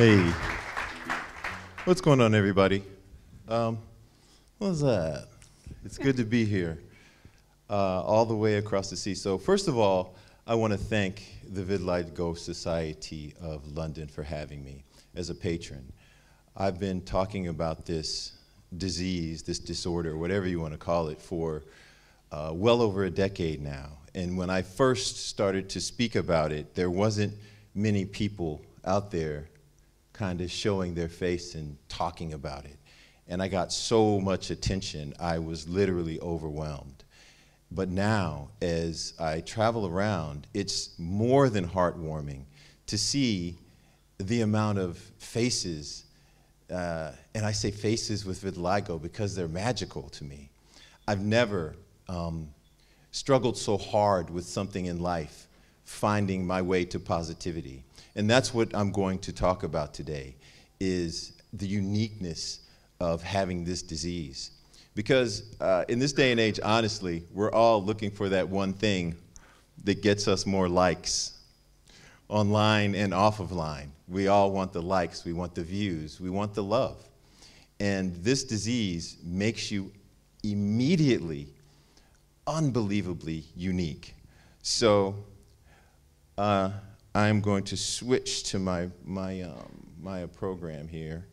Hey, what's going on, everybody? Um, what's that? It's good to be here, uh, all the way across the sea. So, first of all, I want to thank the Vitiligo Society of London for having me as a patron. I've been talking about this disease, this disorder, whatever you want to call it, for uh, well over a decade now. And when I first started to speak about it, there wasn't many people out there kind of showing their face and talking about it. And I got so much attention, I was literally overwhelmed. But now, as I travel around, it's more than heartwarming to see the amount of faces, uh, and I say faces with vitiligo because they're magical to me. I've never um, struggled so hard with something in life, finding my way to positivity. And that's what I'm going to talk about today, is the uniqueness of having this disease. Because uh, in this day and age, honestly, we're all looking for that one thing that gets us more likes online and off of line. We all want the likes, we want the views, we want the love. And this disease makes you immediately unbelievably unique. So uh, I'm going to switch to my, my, um, my program here.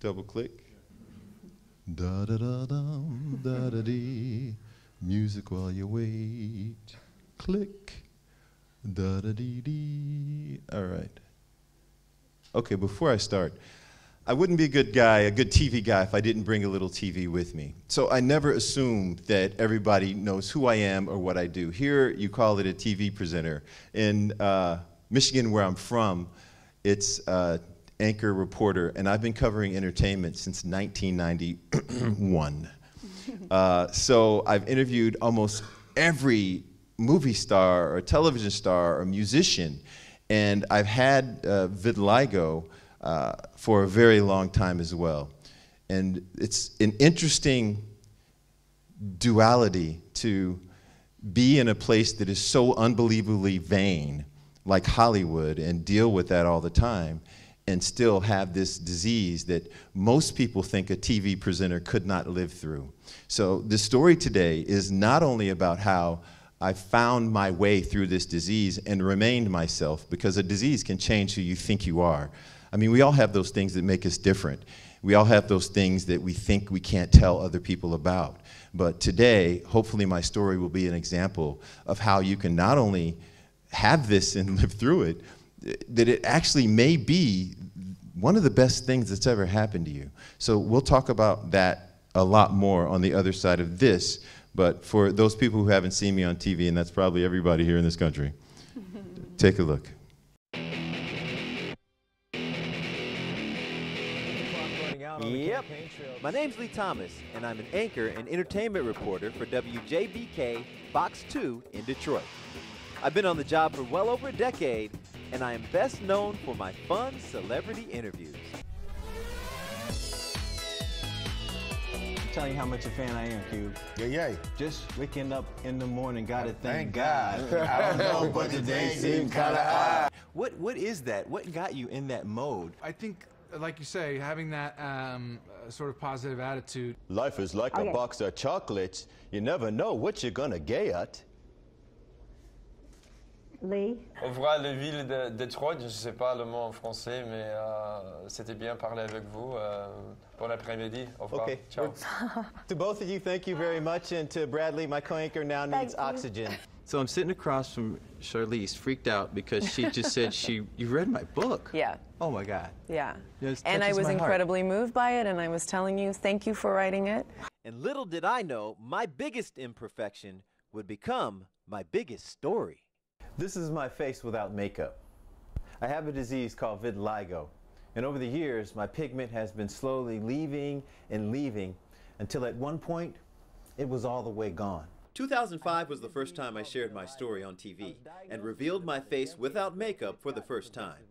Double click. Da da da dum, da da dee. Music while you wait. Click. Da da dee dee. All right. Okay, before I start, I wouldn't be a good guy, a good TV guy, if I didn't bring a little TV with me. So I never assume that everybody knows who I am or what I do. Here, you call it a TV presenter. In uh, Michigan, where I'm from, it's uh, anchor reporter, and I've been covering entertainment since 1991. uh, so I've interviewed almost every movie star or television star or musician, and I've had uh, vitiligo uh, for a very long time as well. And it's an interesting duality to be in a place that is so unbelievably vain, like Hollywood, and deal with that all the time, and still have this disease that most people think a TV presenter could not live through. So the story today is not only about how I found my way through this disease and remained myself, because a disease can change who you think you are. I mean, we all have those things that make us different. We all have those things that we think we can't tell other people about. But today, hopefully, my story will be an example of how you can not only have this and live through it, that it actually may be one of the best things that's ever happened to you. So we'll talk about that a lot more on the other side of this. But for those people who haven't seen me on TV, and that's probably everybody here in this country, take a look. Yep. My name's Lee Thomas, and I'm an anchor and entertainment reporter for WJBK Fox 2 in Detroit. I've been on the job for well over a decade, and I am best known for my fun celebrity interviews. tell you how much a fan I am, Cube. Yeah, yeah. Just waking up in the morning, gotta thank, Thank God. I don't know, but the day seemed kind of odd. What What is that? What got you in that mode? I think, like you say, having that um, uh, sort of positive attitude. Life is like a box of chocolates. You never know what you're gonna get. Lee. Au revoir, la ville de Detroit. Je ne sais pas le mot en français, mais euh, c'était bien parler avec vous. Euh, bon après-midi. Au revoir. Okay. Ciao. To both of you, thank you very much, and to Bradley, my co-anchor now needs Thank you. oxygen. So I'm sitting across from Charlize, freaked out because she just said she you read my book. Yeah, Oh my God. yeah. And I was my heart. incredibly moved by it, and I was telling you, thank you for writing it. And little did I know, my biggest imperfection would become my biggest story. This is my face without makeup. I have a disease called vitiligo, and over the years, my pigment has been slowly leaving and leaving until at one point, it was all the way gone. 2005 was the first time I shared my story on TV and revealed my face without makeup for the first time.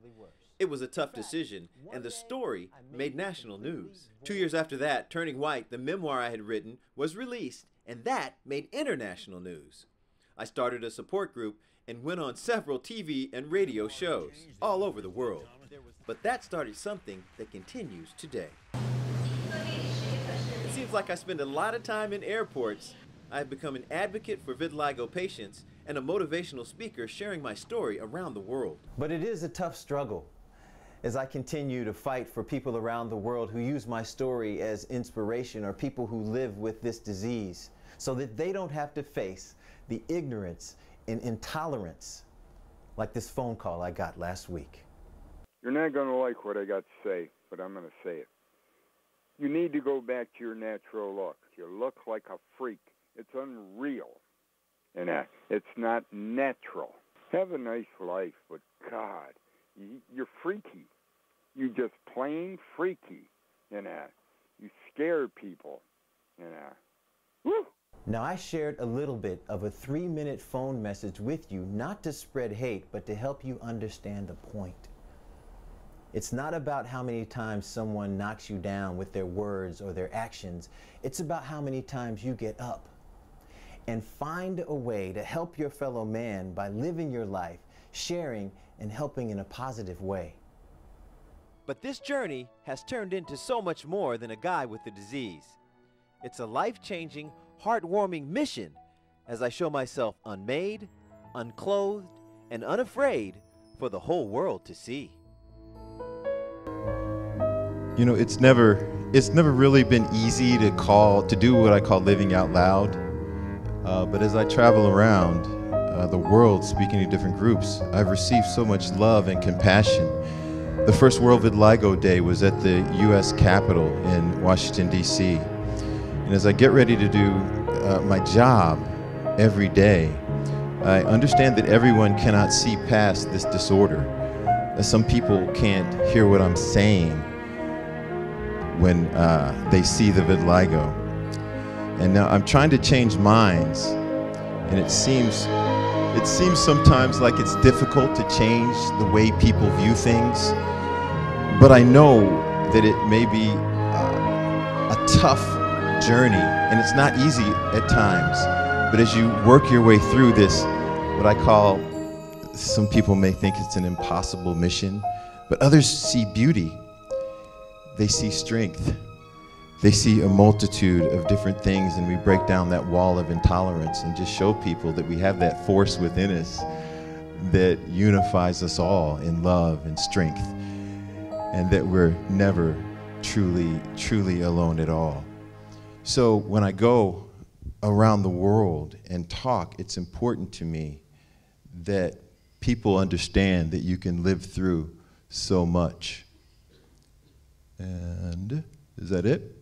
It was a tough decision, and the story made national news. Two years after that, Turning White, the memoir I had written, was released, and that made international news. I started a support group, and went on several TV and radio shows all over the world. But that started something that continues today. It seems like I spend a lot of time in airports. I've become an advocate for vitiligo patients and a motivational speaker sharing my story around the world. But it is a tough struggle as I continue to fight for people around the world who use my story as inspiration or people who live with this disease so that they don't have to face the ignorance and intolerance like this phone call I got last week. You're not going to like what I got to say, but I'm going to say it. You need to go back to your natural look. You look like a freak. It's unreal. And it's not natural. Have a nice life, but God, you're freaky. You just plain freaky. And uh, you scare people. And uh, woo! Now, I shared a little bit of a three minute phone message with you, not to spread hate, but to help you understand the point. It's not about how many times someone knocks you down with their words or their actions. It's about how many times you get up and find a way to help your fellow man by living your life, sharing, and helping in a positive way. But this journey has turned into so much more than a guy with the disease. It's a life changing, heartwarming mission as I show myself unmade, unclothed, and unafraid for the whole world to see. You know, it's never it's never really been easy to call to do what I call living out loud. Uh, but as I travel around uh, the world speaking to different groups, I've received so much love and compassion. The first World Vitiligo Day was at the U.S. Capitol in Washington, D.C. And as I get ready to do uh, my job every day, I understand that everyone cannot see past this disorder. Some people can't hear what I'm saying when uh, they see the vitiligo. And now I'm trying to change minds, and it seems it seems sometimes like it's difficult to change the way people view things. But I know that it may be uh, a tough journey, and it's not easy at times. But as you work your way through this, what I call, some people may think it's an impossible mission, but others see beauty. They see strength. They see a multitude of different things, and we break down that wall of intolerance and just show people that we have that force within us that unifies us all in love and strength, and that we're never truly, truly alone at all. So when I go around the world and talk, it's important to me that people understand that you can live through so much. And is that it?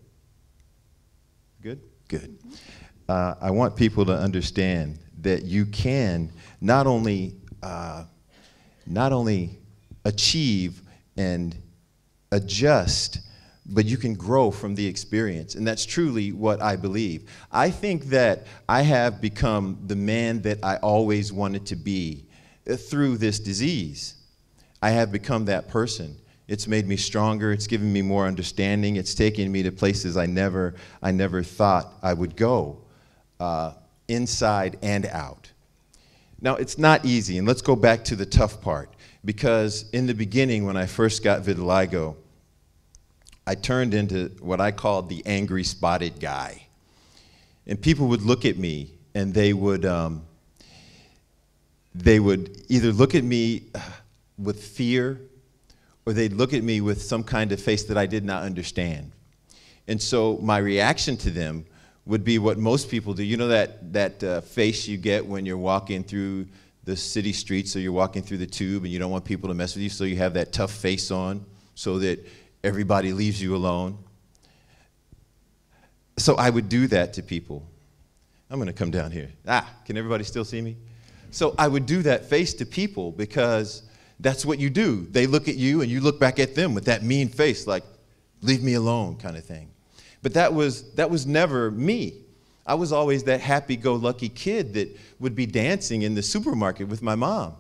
Good? Good. Uh, I want people to understand that you can not only, uh, not only achieve and adjust but you can grow from the experience. And that's truly what I believe. I think that I have become the man that I always wanted to be uh, through this disease. I have become that person. It's made me stronger. It's given me more understanding. It's taken me to places I never, I never thought I would go, uh, inside and out. Now, it's not easy, and let's go back to the tough part. Because in the beginning, when I first got vitiligo, I turned into what I called the angry spotted guy. And people would look at me and they would, um, they would either look at me uh, with fear or they'd look at me with some kind of face that I did not understand. And so my reaction to them would be what most people do. You know that, that uh, face you get when you're walking through the city streets or you're walking through the tube and you don't want people to mess with you, so you have that tough face on so that everybody leaves you alone. So I would do that to people. I'm going to come down here. Ah, can everybody still see me? So I would do that face to people because that's what you do. They look at you and you look back at them with that mean face, like, leave me alone kind of thing. But that was, that was never me. I was always that happy go lucky kid that would be dancing in the supermarket with my mom.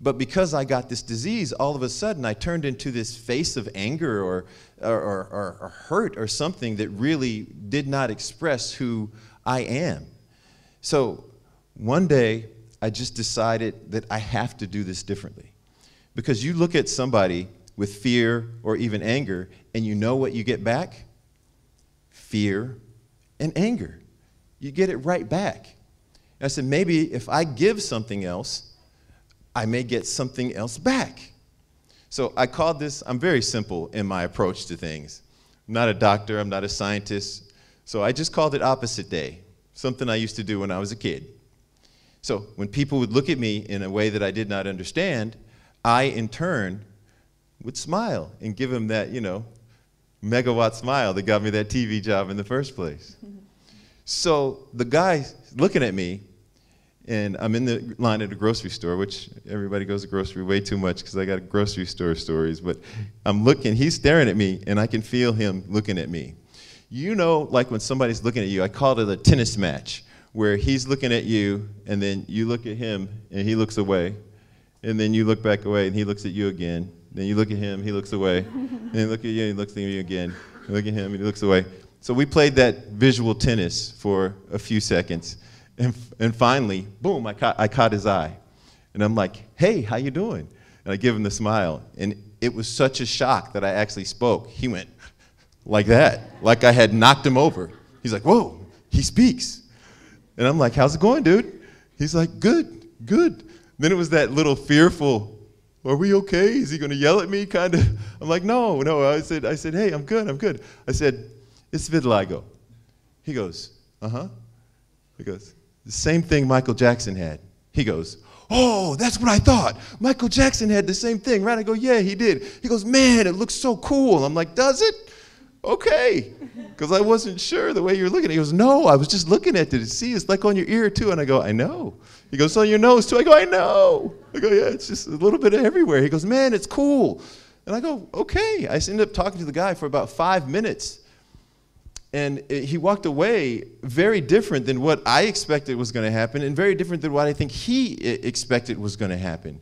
But because I got this disease, all of a sudden I turned into this face of anger or, or, or, or, hurt or something that really did not express who I am. So one day I I just decided that I have to do this differently. Because you look at somebody with fear or even anger, and you know what you get back? Fear and anger. You get it right back. And I said, maybe if I give something else, I may get something else back. So I called this, I'm very simple in my approach to things. I'm not a doctor, I'm not a scientist. So I just called it opposite day, something I used to do when I was a kid. So when people would look at me in a way that I did not understand, I in turn would smile and give him that, you know, megawatt smile that got me that TV job in the first place. so the guy looking at me, and I'm in the line at a grocery store, which everybody goes to grocery way too much because I got grocery store stories. But I'm looking, he's staring at me, and I can feel him looking at me. You know, like when somebody's looking at you, I call it a tennis match, where he's looking at you, and then you look at him, and he looks away, and then you look back away, and he looks at you again. Then you look at him, he looks away, and then look at you, and he looks at you again. You look at him, and he looks away. So we played that visual tennis for a few seconds. And, and finally, boom, I caught, I caught his eye. And I'm like, hey, how you doing? And I give him the smile. And it was such a shock that I actually spoke. He went like that, like I had knocked him over. He's like, whoa, he speaks. And I'm like, how's it going, dude? He's like, good, good. Then it was that little fearful, are we okay? Is he going to yell at me? Kind of. I'm like, no, no. I said, I said, hey, I'm good, I'm good. I said, it's vitiligo. He goes, uh huh. He goes, the same thing Michael Jackson had. He goes, Oh, that's what I thought. Michael Jackson had the same thing, right? I go, Yeah, he did. He goes, Man, it looks so cool. I'm like, Does it? Okay. Because I wasn't sure the way you're looking. He goes, No, I was just looking at it to see. It's like on your ear, too. And I go, I know. He goes, On your nose, too. I go, I know. I go, Yeah, it's just a little bit everywhere. He goes, Man, it's cool. And I go, Okay. I ended up talking to the guy for about five minutes. And it, he walked away very different than what I expected was going to happen, and very different than what I think he expected was going to happen.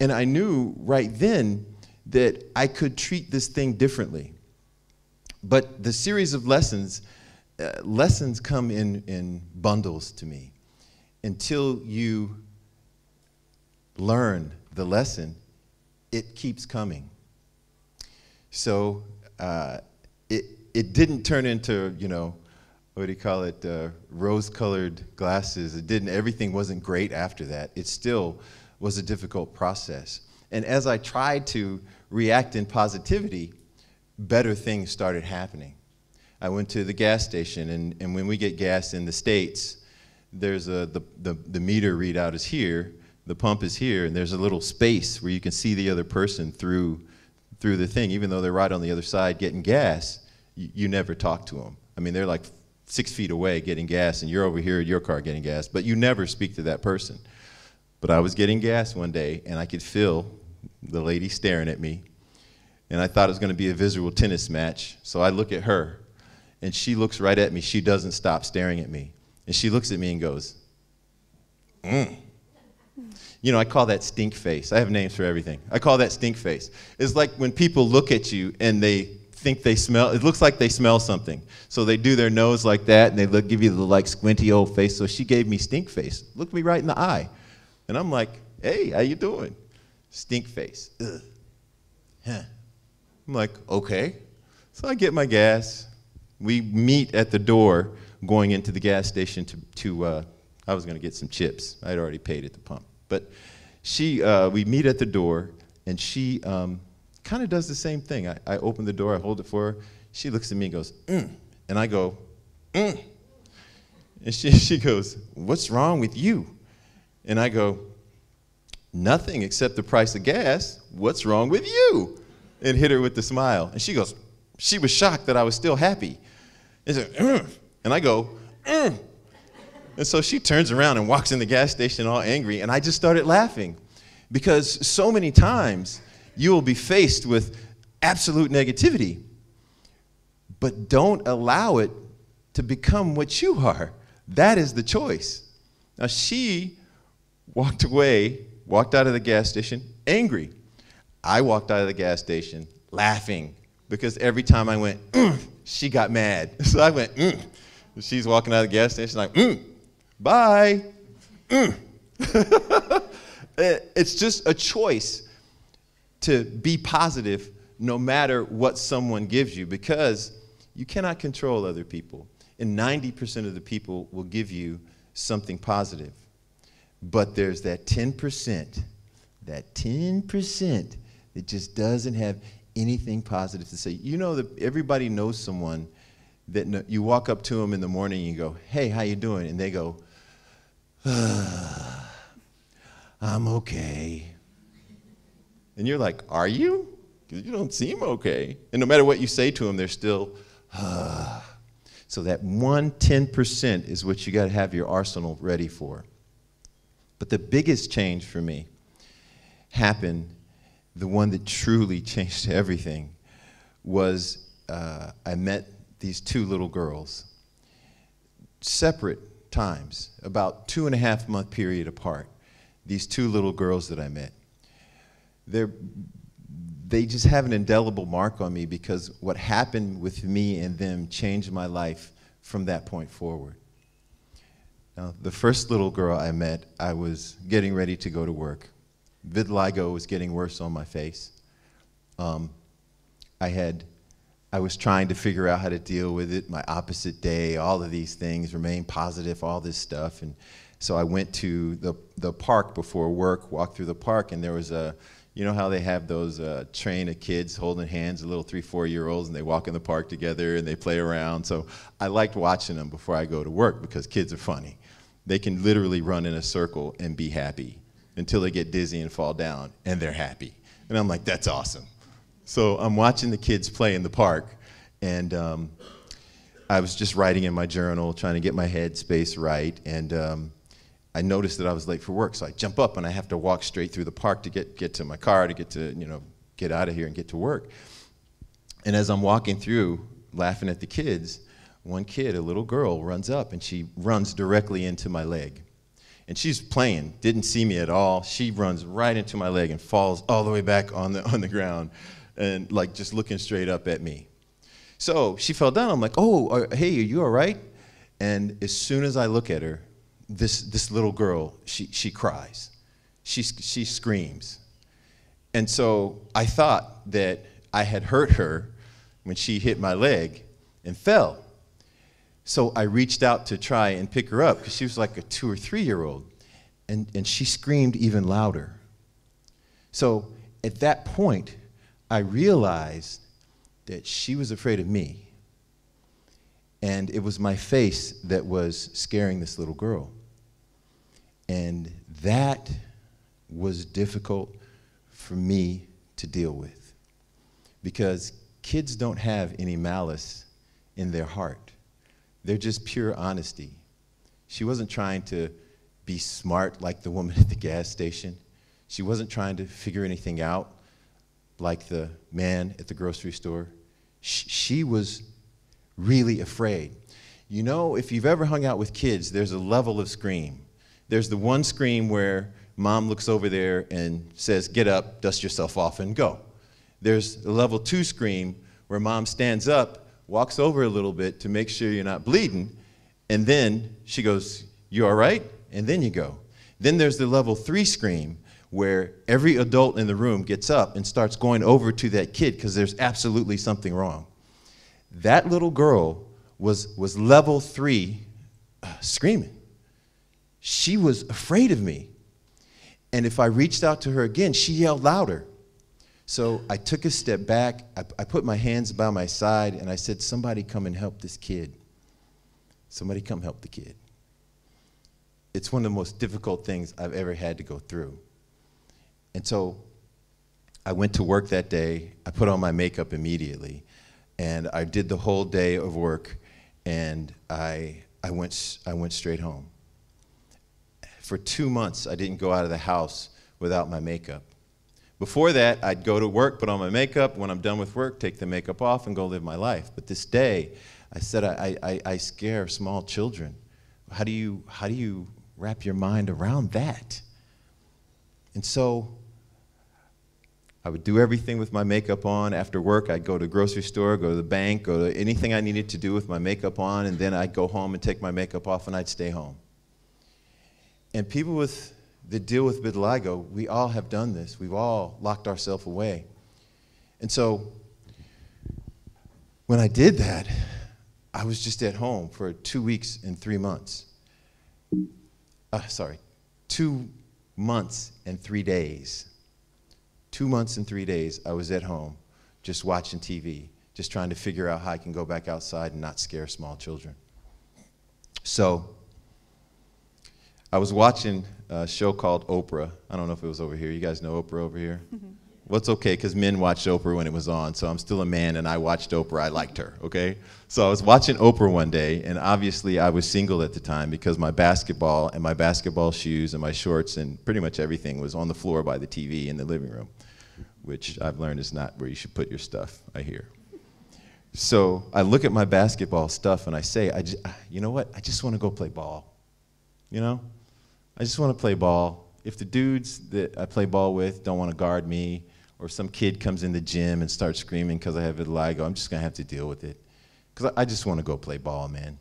And I knew right then that I could treat this thing differently. But the series of lessons, uh, lessons come in, in bundles to me. Until you learn the lesson, it keeps coming. So uh, it, it didn't turn into, you know, what do you call it, uh, rose-colored glasses. It didn't, everything wasn't great after that. It still was a difficult process. And as I tried to react in positivity, better things started happening. I went to the gas station, and, and when we get gas in the States, there's a, the, the, the meter readout is here, the pump is here, and there's a little space where you can see the other person through, through the thing, even though they're right on the other side getting gas you, you never talk to them. I mean, they're like six feet away getting gas, and you're over here in your car getting gas, but you never speak to that person. But I was getting gas one day, and I could feel the lady staring at me, and I thought it was going to be a visual tennis match. So I look at her, and she looks right at me. She doesn't stop staring at me. And she looks at me and goes, mm. You know, I call that stink face. I have names for everything. I call that stink face. It's like when people look at you and they think they smell, it looks like they smell something. So they do their nose like that and they look, give you the like squinty old face. So she gave me stink face, looked me right in the eye. And I'm like, hey, how you doing? Stink face. Ugh. Huh. I'm like, okay. So I get my gas. We meet at the door going into the gas station to, to uh, I was going to get some chips. I'd already paid at the pump. But she, uh, we meet at the door, and she, um, kind of does the same thing. I, I open the door, I hold it for her. She looks at me and goes, mm. And I go, mm. And she, she goes, What's wrong with you? And I go, Nothing except the price of gas. What's wrong with you? And hit her with the smile. And she goes, She was shocked that I was still happy. And, so, mm. And I go, mm. And so she turns around and walks in the gas station all angry. And I just started laughing because so many times, you will be faced with absolute negativity. But don't allow it to become what you are. That is the choice. Now, she walked away, walked out of the gas station angry. I walked out of the gas station laughing because every time I went, mm, she got mad. So I went, mm. She's walking out of the gas station She's like, mm, bye. Mm. it's just a choice to be positive no matter what someone gives you because you cannot control other people. And 90% of the people will give you something positive. But there's that 10%, that 10% that just doesn't have anything positive to say. You know that everybody knows someone that you walk up to them in the morning and you go, "Hey, how you doing?" and they go, ah, "I'm okay." And you're like, "Are you?" Because you don't seem okay. And no matter what you say to them, they're still, ah. So that one 10% is what you got to have your arsenal ready for. But the biggest change for me happened, the one that truly changed everything, was uh, I met these two little girls, separate times, about two and a half month period apart. These two little girls that I met. They're, they just have an indelible mark on me because what happened with me and them changed my life from that point forward. Now, the first little girl I met, I was getting ready to go to work. Vitiligo was getting worse on my face. Um, I had, I was trying to figure out how to deal with it. My opposite day, all of these things, remain positive, all this stuff, and so I went to the the park before work. Walked through the park, and there was a, you know how they have those uh, train of kids holding hands, little three, four year olds, and they walk in the park together and they play around. So I liked watching them before I go to work because kids are funny they can literally run in a circle and be happy until they get dizzy and fall down, and they're happy. And I'm like, that's awesome. So I'm watching the kids play in the park, and um, I was just writing in my journal, trying to get my head space right, and um, I noticed that I was late for work, so I jump up and I have to walk straight through the park to get, get to my car, to get to, you know, get out of here and get to work. And as I'm walking through, laughing at the kids, one kid, a little girl, runs up and she runs directly into my leg. And she's playing, didn't see me at all. She runs right into my leg and falls all the way back on the, on the ground and like just looking straight up at me. So she fell down. I'm like, oh, are, hey, are you all right? And as soon as I look at her, this, this little girl, she, she cries. She, she screams. And so I thought that I had hurt her when she hit my leg and fell. So I reached out to try and pick her up because she was like a two or three year old. And, and she screamed even louder. So at that point, I realized that she was afraid of me. And it was my face that was scaring this little girl. And that was difficult for me to deal with because kids don't have any malice in their heart. They're just pure honesty. She wasn't trying to be smart like the woman at the gas station. She wasn't trying to figure anything out like the man at the grocery store. She was really afraid. You know, if you've ever hung out with kids, there's a level of scream. There's the one scream where mom looks over there and says, Get up, dust yourself off, and go. There's the level two scream where mom stands up walks over a little bit to make sure you're not bleeding, and then she goes, You all right? And then you go. Then there's the level three scream where every adult in the room gets up and starts going over to that kid because there's absolutely something wrong. That little girl was, was level three uh, screaming. She was afraid of me. And if I reached out to her again, she yelled louder. So I took a step back, I, I, put my hands by my side, and I said, Somebody come and help this kid. Somebody come help the kid. It's one of the most difficult things I've ever had to go through. And so I went to work that day, I put on my makeup immediately, and I did the whole day of work, and I, I, went, I went straight home. For two months, I didn't go out of the house without my makeup. Before that, I'd go to work, put on my makeup. When I'm done with work, take the makeup off and go live my life. But this day, I said I, I, I scare small children. How do, you, how do you wrap your mind around that? And so I would do everything with my makeup on. After work, I'd go to the grocery store, go to the bank, go to anything I needed to do with my makeup on, and then I'd go home and take my makeup off and I'd stay home. And people with that deal with vitiligo, we all have done this. We've all locked ourselves away. And so when I did that, I was just at home for two weeks and three months. Uh, sorry, two months and three days. Two months and three days, I was at home just watching TV, just trying to figure out how I can go back outside and not scare small children. So I was watching a show called Oprah. I don't know if it was over here. You guys know Oprah over here? Mm-hmm. Well, okay because men watched Oprah when it was on, so I'm still a man and I watched Oprah. I liked her, okay? So I was watching Oprah one day, and obviously I was single at the time because my basketball and my basketball shoes and my shorts and pretty much everything was on the floor by the TV in the living room, which I've learned is not where you should put your stuff, I hear. So I look at my basketball stuff and I say, I ju- you know what? I just want to go play ball. You know? I just want to play ball. If the dudes that I play ball with don't want to guard me, or some kid comes in the gym and starts screaming because I have vitiligo, I'm just going to have to deal with it. Because I just want to go play ball, man.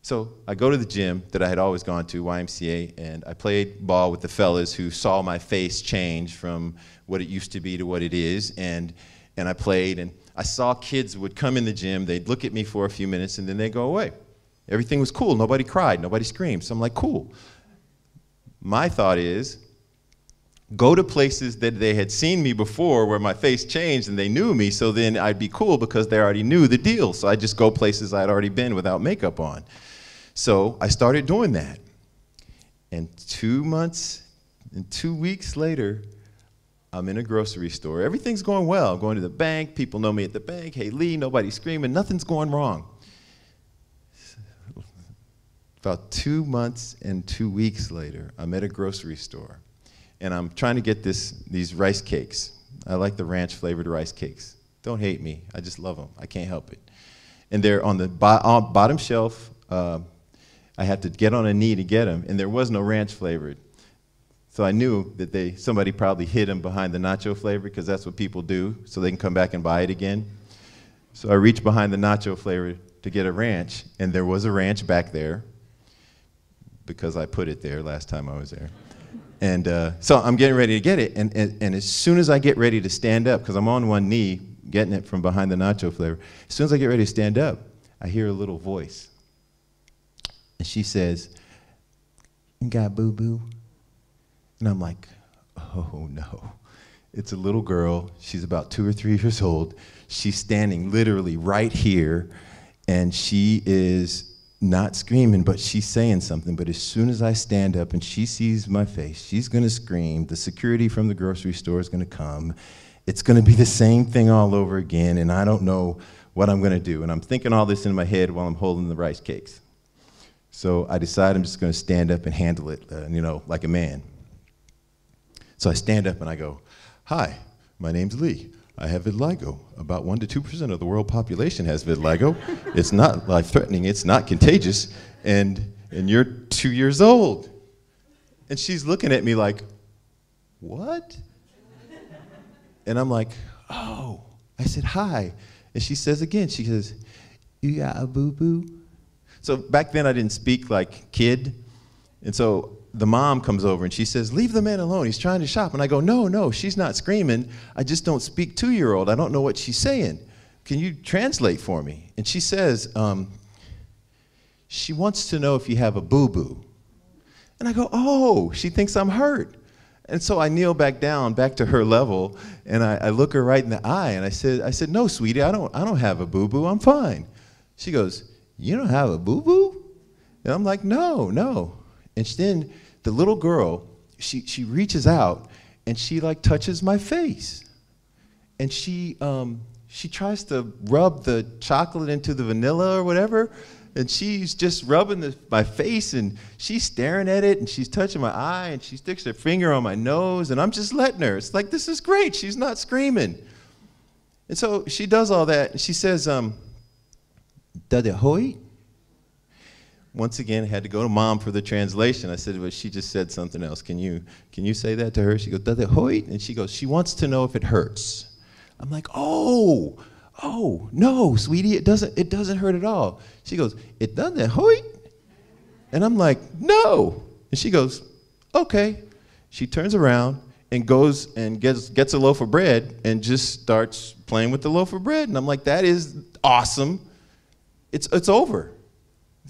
So I go to the gym that I had always gone to, YMCA, and I played ball with the fellas who saw my face change from what it used to be to what it is. And, and I played, and I saw kids would come in the gym, they'd look at me for a few minutes, and then they'd go away. Everything was cool. Nobody cried, nobody screamed. So I'm like, cool. My thought is, go to places that they had seen me before where my face changed and they knew me, so then I'd be cool because they already knew the deal. So I'd just go places I'd already been without makeup on. So I started doing that. And two months and two weeks later, I'm in a grocery store. Everything's going well. I'm going to the bank. People know me at the bank. Hey, Lee, nobody's screaming. Nothing's going wrong. About two months and two weeks later, I'm at a grocery store and I'm trying to get this, these rice cakes. I like the ranch flavored rice cakes. Don't hate me, I just love them. I can't help it. And they're on the bo- on bottom shelf. Uh, I had to get on a knee to get them, and there was no ranch flavored. So I knew that they somebody probably hid them behind the nacho flavor because that's what people do, so they can come back and buy it again. So I reached behind the nacho flavor to get a ranch, and there was a ranch back there because I put it there last time I was there. And uh, so I'm getting ready to get it, and, and, and as soon as I get ready to stand up, because I'm on one knee getting it from behind the nacho flavor, as soon as I get ready to stand up, I hear a little voice. And she says, You got boo boo? And I'm like, Oh no. It's a little girl. She's about two or three years old. She's standing literally right here, and she is not screaming, but she's saying something. But as soon as I stand up and she sees my face, she's gonna scream. The security from the grocery store is gonna come. It's gonna be the same thing all over again, and I don't know what I'm gonna do. And I'm thinking all this in my head while I'm holding the rice cakes. So I decide I'm just gonna stand up and handle it, uh, you know, like a man. So I stand up and I go, Hi, my name's Lee. I have vitiligo. About 1% to 2% of the world population has vitiligo. it's not life threatening, it's not contagious, and, and you're two years old. And she's looking at me like, What? And I'm like, Oh. I said, Hi. And she says again, She says, You got a boo boo? So back then I didn't speak like kid. And so the mom comes over and she says, Leave the man alone. He's trying to shop. And I go, No, no, she's not screaming. I just don't speak two year old. I don't know what she's saying. Can you translate for me? And she says, um, She wants to know if you have a boo boo. And I go, Oh, she thinks I'm hurt. And so I kneel back down, back to her level, and I, I look her right in the eye, and I said, I said, No, sweetie, I don't, I don't have a boo boo. I'm fine. She goes, You don't have a boo boo? And I'm like, No, no. And then the little girl, she, she reaches out and she like touches my face. And she, um, she tries to rub the chocolate into the vanilla or whatever. And she's just rubbing the, my face and she's staring at it and she's touching my eye and she sticks her finger on my nose and I'm just letting her. It's like, this is great. She's not screaming. And so she does all that and she says, um, Dade hoi? Once again had to go to mom for the translation. I said, but she just said something else. Can you can you say that to her? She goes, Does it hurt? And she goes, she wants to know if it hurts. I'm like, oh, oh, no, sweetie, it doesn't it doesn't hurt at all. She goes, it doesn't hurt? And I'm like, no. And she goes, okay. She turns around and goes and gets, gets a loaf of bread and just starts playing with the loaf of bread. And I'm like, that is awesome. It's, it's over.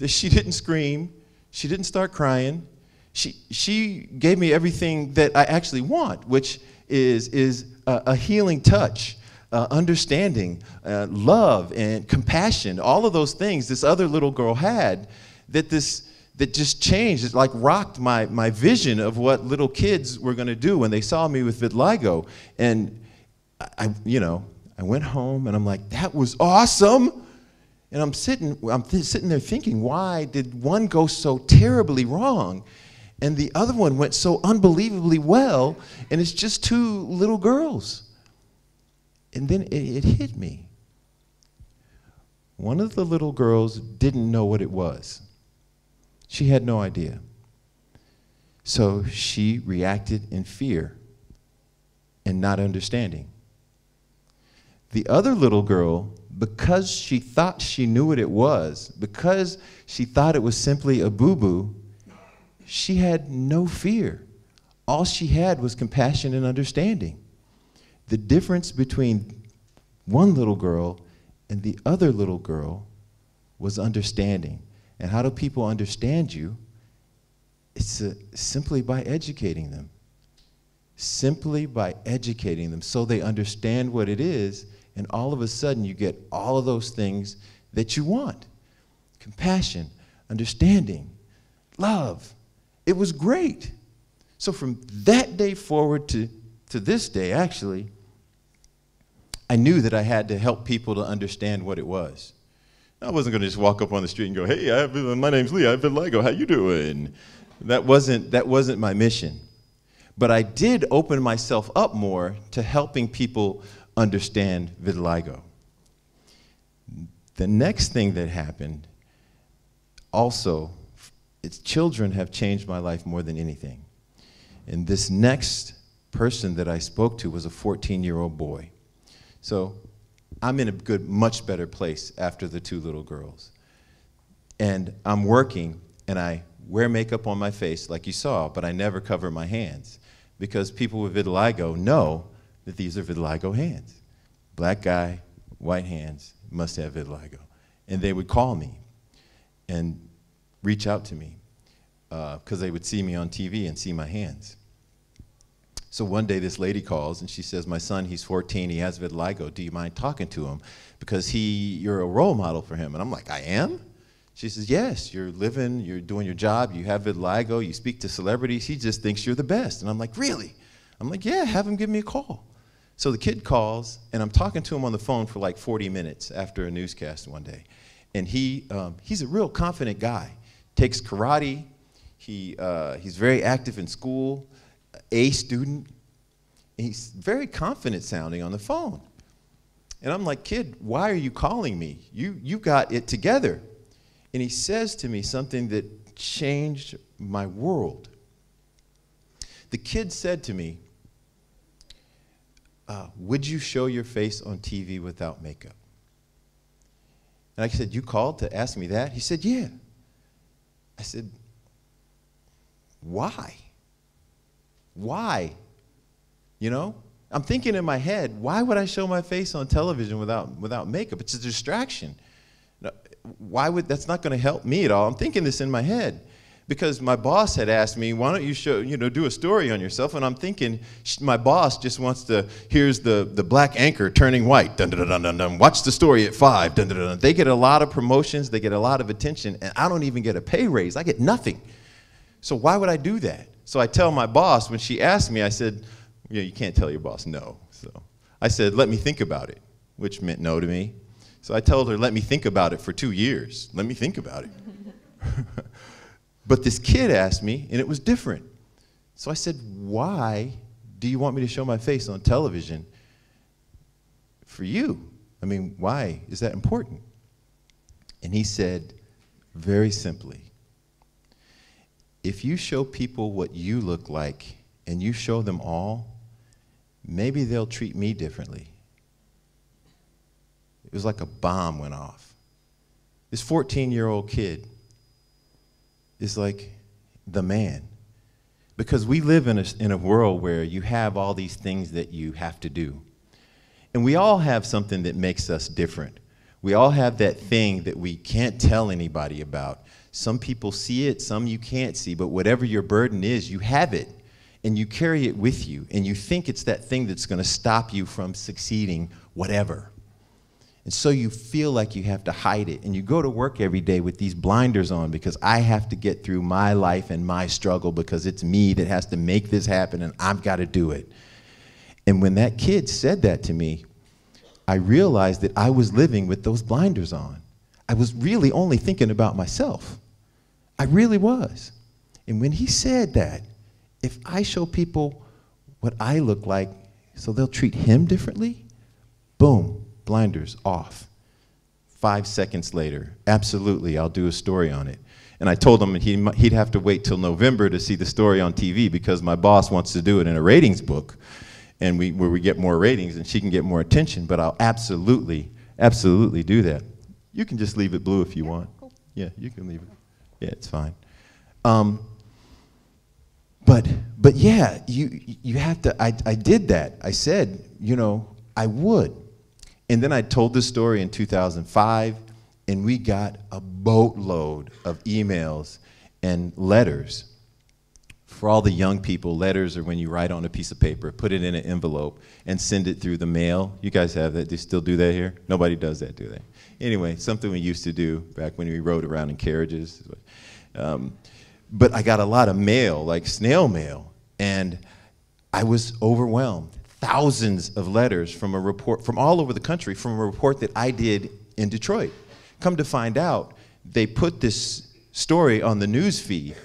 She didn't scream. She didn't start crying. She, she gave me everything that I actually want, which is, is a, a healing touch, uh, understanding, uh, love, and compassion. All of those things this other little girl had that this that just changed. It like rocked my, my vision of what little kids were going to do when they saw me with vitiligo. And I, you know, I went home and I'm like, that was awesome. And I'm sitting, I'm th- sitting there thinking, why did one go so terribly wrong? And the other one went so unbelievably well, and it's just two little girls. And then it, it hit me. One of the little girls didn't know what it was. She had no idea. So she reacted in fear and not understanding. The other little girl, because she thought she knew what it was, because she thought it was simply a boo boo, she had no fear. All she had was compassion and understanding. The difference between one little girl and the other little girl was understanding. And how do people understand you? It's a, simply by educating them. Simply by educating them so they understand what it is, and all of a sudden you get all of those things that you want compassion, understanding, love. It was great. So from that day forward to, to this day, actually, I knew that I had to help people to understand what it was. I wasn't going to just walk up on the street and go, "Hey, I have, my name's Lee. I have vitiligo. How you doing?" That wasn't that wasn't my mission. But I did open myself up more to helping people understand vitiligo. The next thing that happened, also, its children have changed my life more than anything. And this next person that I spoke to was a 14-year-old boy. So I'm in a good, much better place after the two little girls. And I'm working, and I wear makeup on my face, like you saw, but I never cover my hands because people with vitiligo know that these are vitiligo hands. Black guy, white hands, must have vitiligo. And they would call me and reach out to me because uh, they would see me on TV and see my hands. So one day this lady calls and she says, my son, he's 14, he has vitiligo. Do you mind talking to him? Because he, you're a role model for him. And I'm like, I am? She says, yes, you're living, you're doing your job, you have vitiligo, you speak to celebrities, he just thinks you're the best. And I'm like, really? I'm like, yeah, have him give me a call. So the kid calls, and I'm talking to him on the phone for like 40 minutes after a newscast one day. And he, um, he's a real confident guy. Takes karate, he, uh, he's very active in school, a student. He's very confident sounding on the phone. And I'm like, kid, why are you calling me? You, you got it together. And he says to me something that changed my world. The kid said to me, uh, Would you show your face on TV without makeup? And I said, You called to ask me that? He said, Yeah. I said, Why? Why? You know? I'm thinking in my head, why would I show my face on television without, without makeup? It's a distraction. Why would, that's not going to help me at all. I'm thinking this in my head because my boss had asked me, why don't you show, you know, do a story on yourself? And I'm thinking, my boss just wants to, here's the, the black anchor turning white, dun, dun, dun, dun, dun, watch the story at five, dun, dun, dun. They get a lot of promotions, they get a lot of attention, and I don't even get a pay raise. I get nothing. So why would I do that? So I tell my boss, when she asked me, I said, you, know, you can't tell your boss no. So I said, let me think about it, which meant no to me. So I told her, let me think about it for two years. Let me think about it. but this kid asked me, and it was different. So I said, why do you want me to show my face on television for you? I mean, why is that important? And he said, very simply, if you show people what you look like and you show them all, maybe they'll treat me differently. It was like a bomb went off. This 14 year old kid is like the man. because we live in a, in a world where you have all these things that you have to do. And we all have something that makes us different. We all have that thing that we can't tell anybody about. Some people see it, some you can't see, but whatever your burden is, you have it and you carry it with you, and you think it's that thing that's going to stop you from succeeding, whatever. And so you feel like you have to hide it, and you go to work every day with these blinders on because I have to get through my life and my struggle because it's me that has to make this happen, and I've got to do it. And when that kid said that to me, I realized that I was living with those blinders on. I was really only thinking about myself. I really was. And when he said that, if I show people what I look like so they'll treat him differently, boom, blinders off. Five seconds later, absolutely, I'll do a story on it. And I told him he, he'd have to wait till November to see the story on TV because my boss wants to do it in a ratings book and we, where we get more ratings and she can get more attention, but I'll absolutely, absolutely do that. You can just leave it blue if you want. Yeah, you can leave it. Yeah, it's fine. Um, but but yeah, you you have to. I I did that. I said, you know, I would, and then I told the story in 2005, and we got a boatload of emails and letters for all the young people, letters are when you write on a piece of paper, put it in an envelope, and send it through the mail. You guys have that? Do you still do that here? Nobody does that, do they? Anyway, something we used to do back when we rode around in carriages. Um, but I got a lot of mail, like snail mail, and I was overwhelmed. Thousands of letters from a report from all over the country from a report that I did in Detroit. Come to find out, they put this story on the news feed,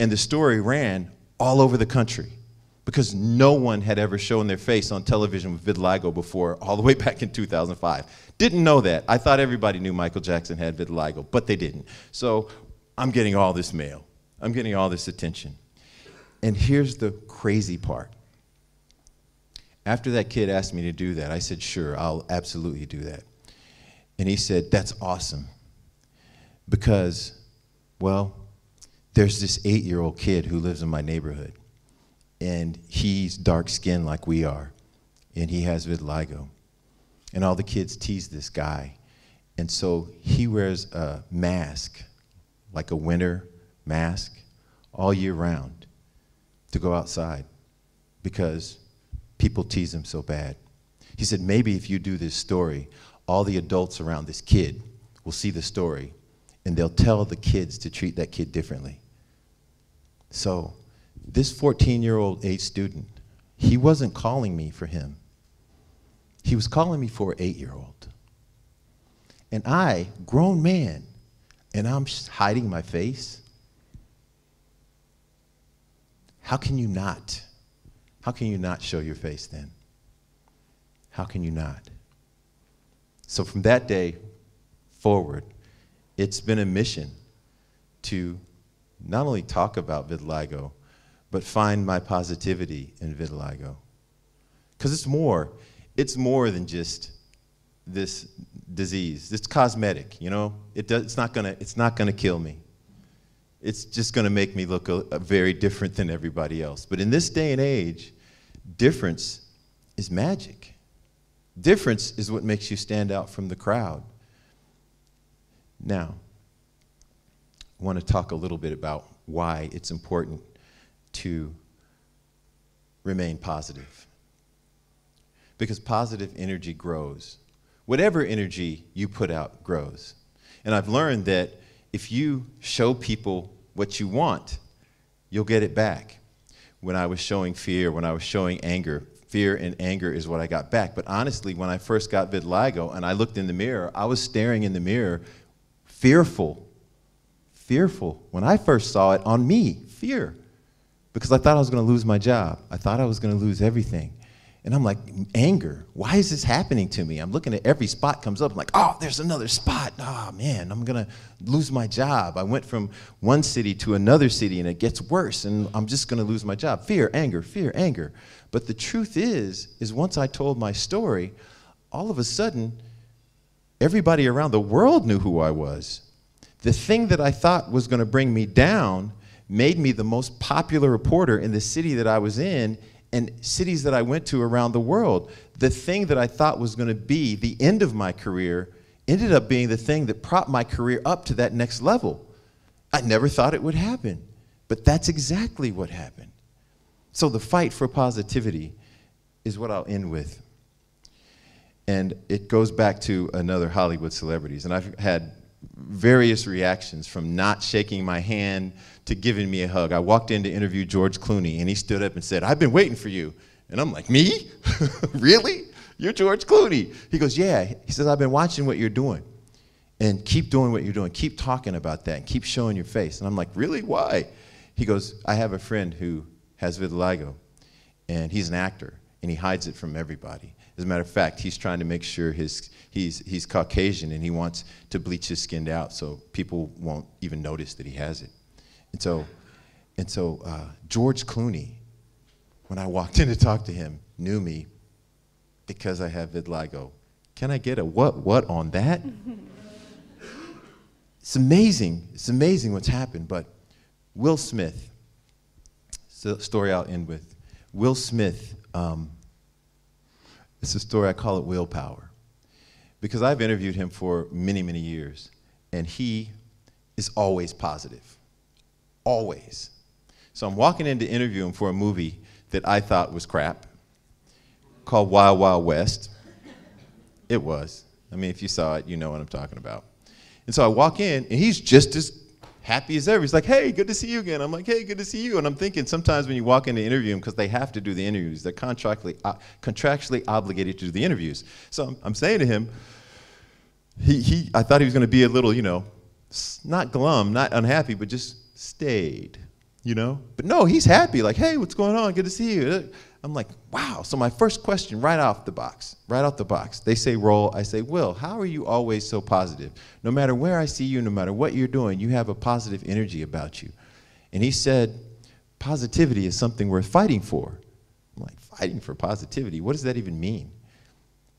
and the story ran all over the country because no one had ever shown their face on television with vitiligo before, all the way back in 2005. Didn't know that. I thought everybody knew Michael Jackson had vitiligo, but they didn't. So I'm getting all this mail. I'm getting all this attention. And here's the crazy part. After that kid asked me to do that, I said, sure, I'll absolutely do that. And he said, that's awesome. Because, well, there's this eight year old kid who lives in my neighborhood, and he's dark skinned like we are, and he has vitiligo. And all the kids tease this guy. And so he wears a mask, like a winter mask, all year round to go outside because people tease him so bad. He said, maybe if you do this story, all the adults around this kid will see the story and they'll tell the kids to treat that kid differently. So, this 14 year old AIDS student, he wasn't calling me for him. He was calling me for an eight year old. And I, grown man, and I'm hiding my face. How can you not? How can you not show your face then? How can you not? So from that day forward, it's been a mission to not only talk about vitiligo, but find my positivity in vitiligo. Because it's more, it's more than just this disease. It's cosmetic, you know? It does, it's, not gonna, it's not gonna kill me. It's just gonna make me look a, a very different than everybody else. But in this day and age, difference is magic. Difference is what makes you stand out from the crowd. Now, I want to talk a little bit about why it's important to remain positive. Because positive energy grows. Whatever energy you put out grows. And I've learned that if you show people what you want, you'll get it back. When I was showing fear, when I was showing anger, fear and anger is what I got back. But honestly, when I first got vitiligo and I looked in the mirror, I was staring in the mirror, fearful fearful when I first saw it on me, fear, because I thought I was going to lose my job. I thought I was going to lose everything. And I'm like, anger. Why is this happening to me? I'm looking at every spot comes up. I'm like, oh, there's another spot. Oh, man, I'm going to lose my job. I went from one city to another city and it gets worse and I'm just going to lose my job. Fear, anger, fear, anger. But the truth is, is once I told my story, all of a sudden, everybody around the world knew who I was the thing that I thought was going to bring me down made me the most popular reporter in the city that I was in and cities that I went to around the world. The thing that I thought was going to be the end of my career ended up being the thing that propped my career up to that next level. I never thought it would happen, but that's exactly what happened. So the fight for positivity is what I'll end with. And it goes back to another Hollywood celebrities. And I've had various reactions from not shaking my hand to giving me a hug. I walked in to interview George Clooney, and he stood up and said, I've been waiting for you. And I'm like, Me? really? You're George Clooney. He goes, Yeah. He says, I've been watching what you're doing. And keep doing what you're doing. Keep talking about that and keep showing your face. And I'm like, Really? Why? He goes, I have a friend who has vitiligo, and he's an actor, and he hides it from everybody. As a matter of fact, he's trying to make sure his, he's, he's Caucasian and he wants to bleach his skin out so people won't even notice that he has it. And so, and so uh, George Clooney, when I walked in to talk to him, knew me because I have vitiligo. Can I get a what what on that? it's amazing. It's amazing what's happened. But Will Smith, story I'll end with. Will Smith, um, it's a story, I call it willpower. Because I've interviewed him for many, many years, and he is always positive. Always. So I'm walking in to interview him for a movie that I thought was crap called Wild Wild West. It was. I mean, if you saw it, you know what I'm talking about. And so I walk in, and he's just as happy as ever. He's like, hey, good to see you again. I'm like, hey, good to see you. And I'm thinking sometimes when you walk in to interview them, because they have to do the interviews, they're contractually, uh, contractually obligated to do the interviews. So I'm, I'm saying to him, he, he, I thought he was going to be a little, you know, not glum, not unhappy, but just stayed, you know? But no, he's happy, like, hey, what's going on? Good to see you. I'm like, wow. So my first question right off the box, right off the box, they say roll. I say, Will, how are you always so positive? No matter where I see you, no matter what you're doing, you have a positive energy about you. And he said, positivity is something worth fighting for. I'm like, fighting for positivity? What does that even mean?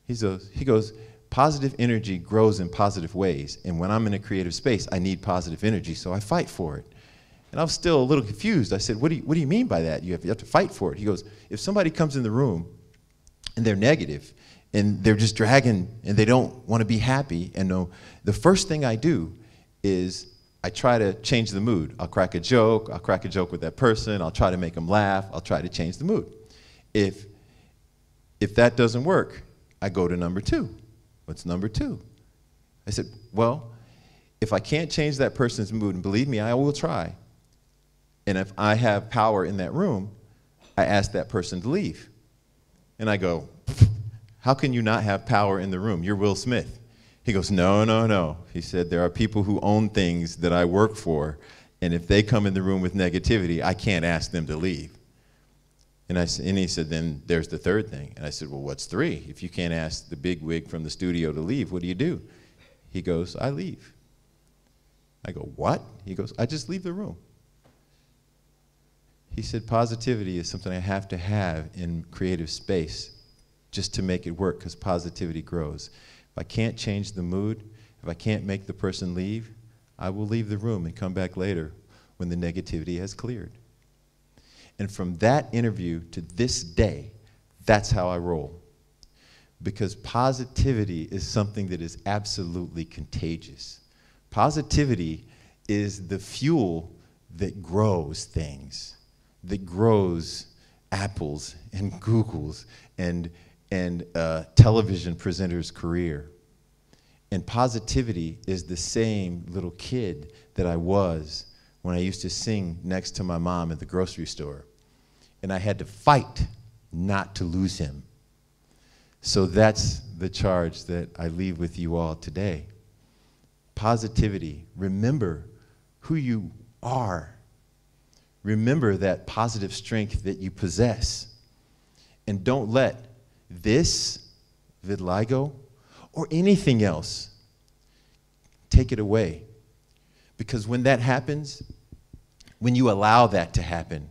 He goes, he goes, positive energy grows in positive ways. And when I'm in a creative space, I need positive energy, so I fight for it. And I was still a little confused. I said, what do, you, what do you mean by that? You have, you have to fight for it. He goes, if somebody comes in the room and they're negative and they're just dragging and they don't want to be happy, and no, the first thing I do is I try to change the mood. I'll crack a joke. I'll crack a joke with that person. I'll try to make them laugh. I'll try to change the mood. If, if that doesn't work, I go to number two. What's number two? I said, well, if I can't change that person's mood, and believe me, I will try, and if I have power in that room, I ask that person to leave. And I go, How can you not have power in the room? You're Will Smith. He goes, No, no, no. He said, There are people who own things that I work for, and if they come in the room with negativity, I can't ask them to leave. And, I, and he said, Then there's the third thing. And I said, Well, what's three? If you can't ask the big wig from the studio to leave, what do you do? He goes, I leave. I go, What? He goes, I just leave the room. He said, positivity is something I have to have in creative space just to make it work because positivity grows. If I can't change the mood, if I can't make the person leave, I will leave the room and come back later when the negativity has cleared. And from that interview to this day, that's how I roll. Because positivity is something that is absolutely contagious. Positivity is the fuel that grows things that grows Apple's and Google's and, and uh, television presenter's career. And positivity is the same little kid that I was when I used to sing next to my mom at the grocery store. And I had to fight not to lose him. So that's the charge that I leave with you all today. Positivity. Remember who you are remember that positive strength that you possess. And don't let this vitiligo or anything else take it away. Because when that happens, when you allow that to happen,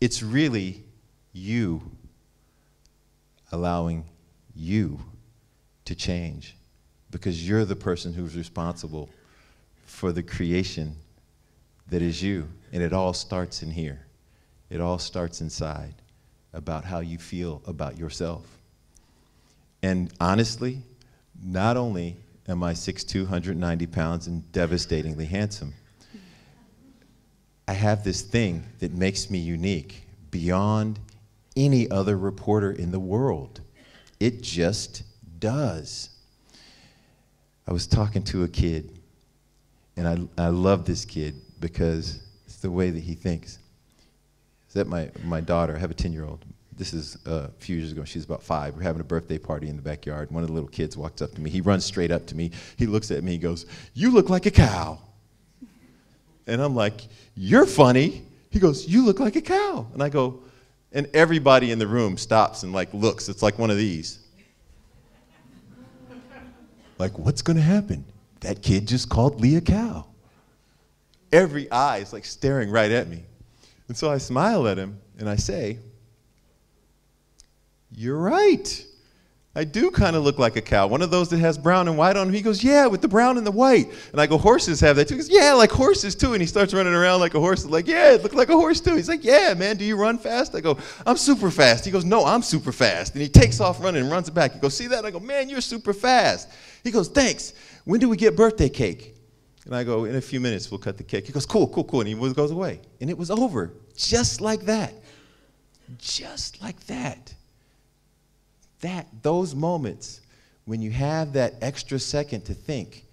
it's really you allowing you to change because you're the person who's responsible for the creation that is you. And it all starts in here. It all starts inside about how you feel about yourself. And honestly, not only am I 6'2", 190 pounds and devastatingly handsome, I have this thing that makes me unique beyond any other reporter in the world. It just does. I was talking to a kid, and I, I love this kid because the way that he thinks. Is that my, my daughter? I have a 10 year old. This is uh, a few years ago. She's about five. We're having a birthday party in the backyard. One of the little kids walks up to me. He runs straight up to me. He looks at me. He goes, You look like a cow. And I'm like, You're funny. He goes, You look like a cow. And I go, And everybody in the room stops and like looks. It's like one of these. like, what's going to happen? That kid just called Lee a cow. Every eye is like staring right at me. And so I smile at him and I say, You're right. I do kind of look like a cow. One of those that has brown and white on him. He goes, Yeah, with the brown and the white. And I go, Horses have that too. He goes, Yeah, like horses too. And he starts running around like a horse. Like, Yeah, it look like a horse too. He's like, Yeah, man, do you run fast? I go, I'm super fast. He goes, No, I'm super fast. And he takes off running and runs it back. He goes, See that? I go, Man, you're super fast. He goes, Thanks. When do we get birthday cake? And I go, in a few minutes, we'll cut the cake. He goes, cool, cool, cool. And he goes away. And it was over. Just like that. Just like that. That, those moments when you have that extra second to think,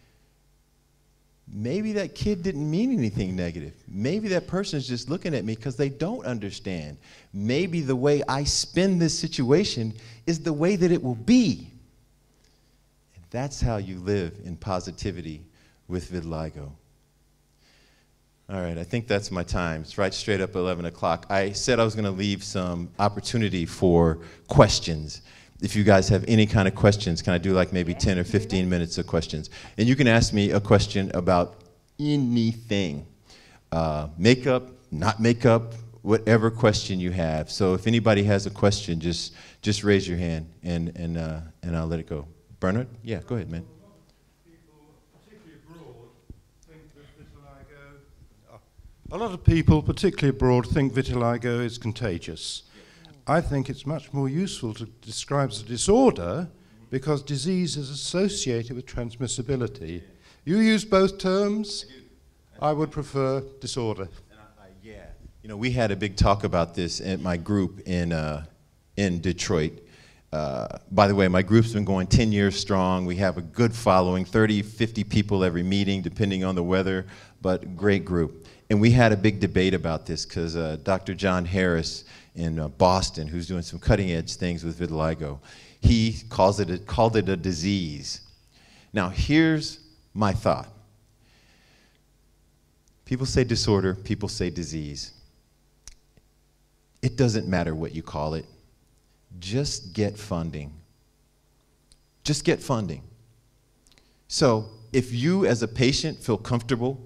maybe that kid didn't mean anything negative. Maybe that person is just looking at me because they don't understand. Maybe the way I spin this situation is the way that it will be. And that's how you live in positivity with vitiligo. All right, I think that's my time. It's right straight up 11 o'clock. I said I was going to leave some opportunity for questions. If you guys have any kind of questions, can I do like maybe 10 or 15 minutes of questions? And you can ask me a question about anything uh, makeup, not makeup, whatever question you have. So if anybody has a question, just, just raise your hand and, and, uh, and I'll let it go. Bernard? Yeah, go ahead, man. A lot of people, particularly abroad, think vitiligo is contagious. I think it's much more useful to describe a disorder because disease is associated with transmissibility. You use both terms. I would prefer disorder. yeah. You know, we had a big talk about this at my group in, uh, in Detroit. Uh, by the way, my group's been going 10 years strong. We have a good following, 30, 50 people every meeting, depending on the weather, but great group. And we had a big debate about this because uh, Dr. John Harris in uh, Boston, who's doing some cutting edge things with vitiligo, he calls it a, called it a disease. Now, here's my thought people say disorder, people say disease. It doesn't matter what you call it, just get funding. Just get funding. So, if you as a patient feel comfortable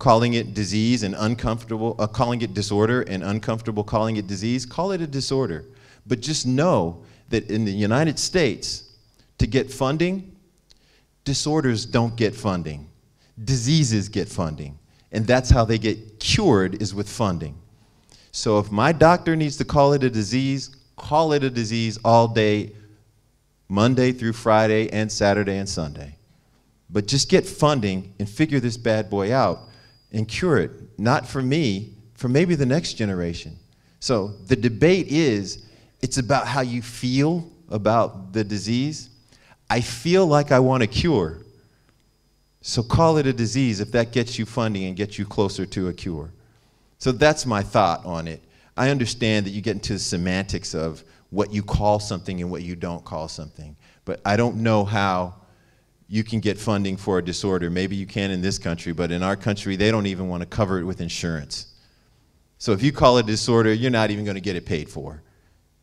calling it disease and uncomfortable, uh, calling it disorder and uncomfortable calling it disease, call it a disorder. But just know that in the United States, to get funding, disorders don't get funding. Diseases get funding. And that's how they get cured is with funding. So if my doctor needs to call it a disease, call it a disease all day, Monday through Friday and Saturday and Sunday. But just get funding and figure this bad boy out and cure it, not for me, for maybe the next generation. So the debate is it's about how you feel about the disease. I feel like I want a cure. So call it a disease if that gets you funding and gets you closer to a cure. So that's my thought on it. I understand that you get into the semantics of what you call something and what you don't call something. But I don't know how you can get funding for a disorder. Maybe you can in this country, but in our country, they don't even want to cover it with insurance. So if you call it a disorder, you're not even going to get it paid for.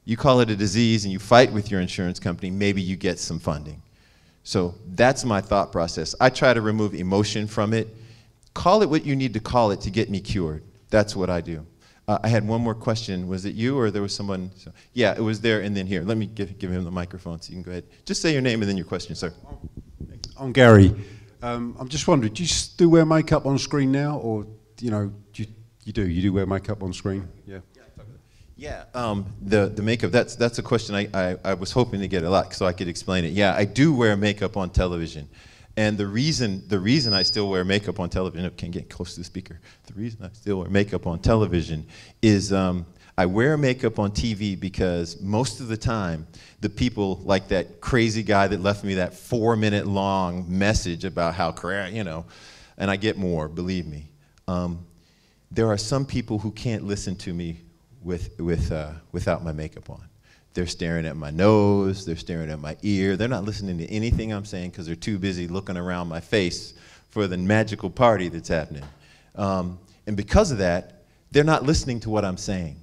You call it a disease and you fight with your insurance company, maybe you get some funding. So that's my thought process. I try to remove emotion from it. Call it what you need to call it to get me cured. That's what I do. Uh, I had one more question. Was it you or there was someone? So, yeah, it was there and then here. Let me give, give him the microphone so you can go ahead. Just say your name and then your question, sir. I'm Gary. Um, I'm just wondering, do you still wear makeup on screen now, or you know, you, you do you do wear makeup on screen? Yeah. Yeah, um, the the makeup. That's that's a question I, I, I was hoping to get a lot, so I could explain it. Yeah, I do wear makeup on television, and the reason the reason I still wear makeup on television. I can't get close to the speaker. The reason I still wear makeup on television is um, I wear makeup on TV because most of the time the people like that crazy guy that left me that four minute long message about how you know, and I get more. Believe me. Um, there are some people who can't listen to me with, with, uh, without my makeup on. They're staring at my nose, they're staring at my ear, they're not listening to anything I'm saying because they're too busy looking around my face for the magical party that's happening. Um, and because of that, they're not listening to what I'm saying.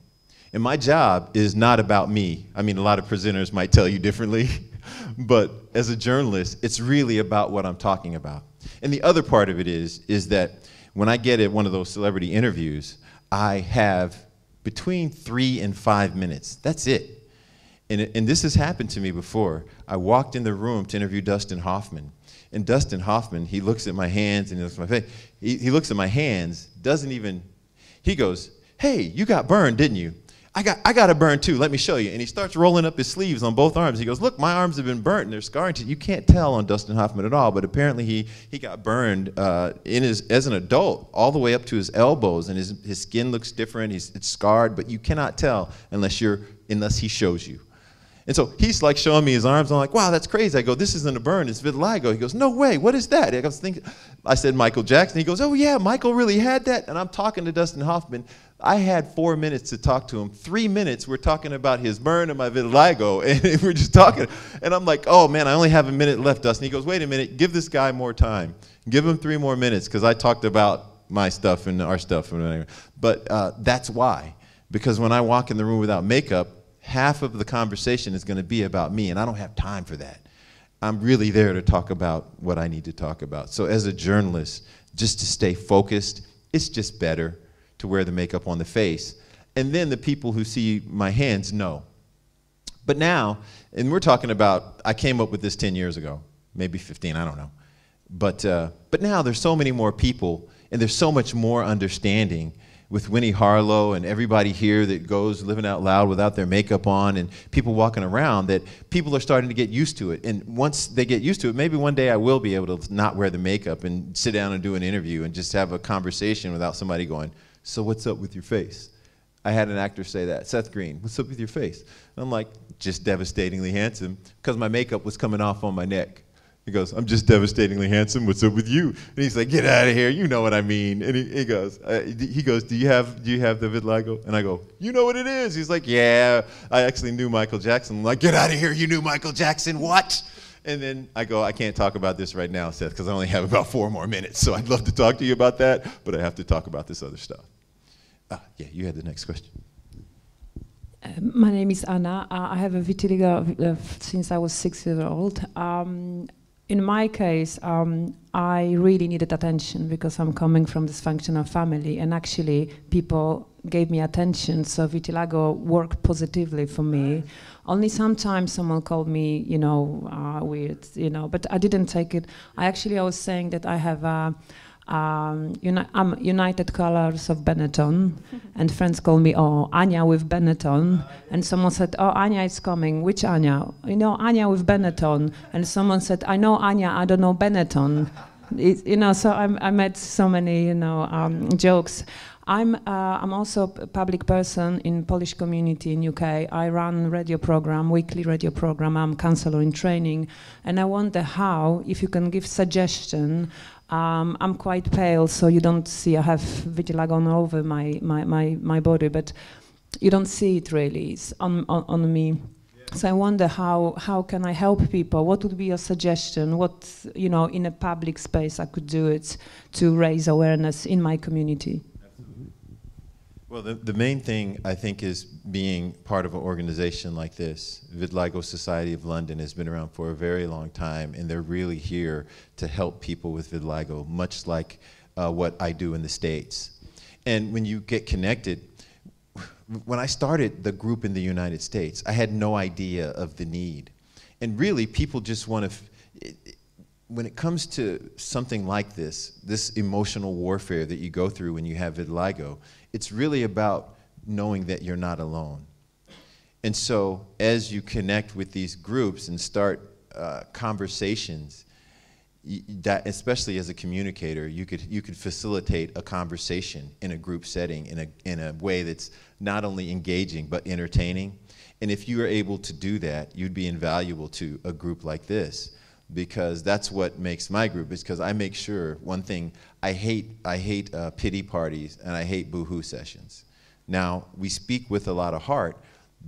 And my job is not about me. I mean, a lot of presenters might tell you differently, but as a journalist, it's really about what I'm talking about. And the other part of it is, is that when I get at one of those celebrity interviews, I have between three and five minutes. That's it. And, and this has happened to me before. I walked in the room to interview Dustin Hoffman. And Dustin Hoffman, he looks at my hands and he looks at my face. He, he looks at my hands, doesn't even, he goes, Hey, you got burned, didn't you? I got, I got a burn too. Let me show you. And he starts rolling up his sleeves on both arms. He goes, Look, my arms have been burnt and they're scarring. You can't tell on Dustin Hoffman at all, but apparently he, he got burned uh, in his, as an adult all the way up to his elbows, and his, his skin looks different. He's, it's scarred, but you cannot tell unless, you're, unless he shows you. And so he's like showing me his arms. I'm like, wow, that's crazy. I go, this isn't a burn, it's vitiligo. He goes, no way, what is that? I, was thinking, I said, Michael Jackson. He goes, oh yeah, Michael really had that. And I'm talking to Dustin Hoffman. I had four minutes to talk to him. Three minutes, we're talking about his burn and my vitiligo, and we're just talking. And I'm like, oh man, I only have a minute left, Dustin. He goes, wait a minute, give this guy more time. Give him three more minutes, because I talked about my stuff and our stuff. And whatever. But uh, that's why. Because when I walk in the room without makeup, half of the conversation is going to be about me, and I don't have time for that. I'm really there to talk about what I need to talk about. So, as a journalist, just to stay focused, it's just better to wear the makeup on the face. And then the people who see my hands know. But now, and we're talking about, I came up with this 10 years ago, maybe 15, I don't know. But, uh, but now there's so many more people, and there's so much more understanding with Winnie Harlow and everybody here that goes living out loud without their makeup on and people walking around that people are starting to get used to it. And once they get used to it, maybe one day I will be able to not wear the makeup and sit down and do an interview and just have a conversation without somebody going, So what's up with your face? I had an actor say that, Seth Green, what's up with your face? And I'm like, just devastatingly handsome because my makeup was coming off on my neck. He goes, I'm just devastatingly handsome. What's up with you? And he's like, Get out of here. You know what I mean. And he, he goes, uh, he goes, Do you have do you have the vitiligo? And I go, You know what it is? He's like, Yeah, I actually knew Michael Jackson. I'm like, Get out of here. You knew Michael Jackson. What? And then I go, I can't talk about this right now, Seth, because I only have about four more minutes. So I'd love to talk to you about that, but I have to talk about this other stuff. Ah, yeah, you had the next question. Uh, my name is Anna. Uh, I have a vitiligo uh, since I was six years old. Um, in my case, um, I really needed attention because I'm coming from dysfunctional family, and actually, people gave me attention. So vitiligo worked positively for me. Only sometimes someone called me, you know, uh, weird, you know, but I didn't take it. I actually I was saying that I have a um, uni- I'm United Colors of Benetton, and friends call me, oh, Anya with Benetton. And someone said, oh, Anya is coming. Which Anya? You know, Anya with Benetton. And someone said, I know Anya, I don't know Benetton. It, you know, so I, I met so many, you know, um, jokes. I'm, uh, I'm also a public person in Polish community in UK. I run radio program, weekly radio program. I'm counselor in training, and I wonder how, if you can give suggestion um, I'm quite pale, so you don't see I have vitiligo all over my, my, my, my body, but you don't see it really. It's on, on, on me. So I wonder how, how can I help people? What would be your suggestion? What, you know, in a public space I could do it to raise awareness in my community? Well, the, the main thing I think is being part of an organization like this. Vitiligo Society of London has been around for a very long time, and they're really here to help people with vitiligo, much like uh, what I do in the States. And when you get connected, when I started the group in the United States, I had no idea of the need. And really, people just want to when it comes to something like this, this emotional warfare that you go through when you have vitiligo, it's really about knowing that you're not alone. And so, as you connect with these groups and start uh, conversations, that, especially as a communicator, you could, you could facilitate a conversation in a group setting in a, in a way that's not only engaging but entertaining. And if you are able to do that, you'd be invaluable to a group like this because that's what makes my group is because I make sure one thing I hate I hate uh, pity parties and I hate boohoo sessions. Now we speak with a lot of heart,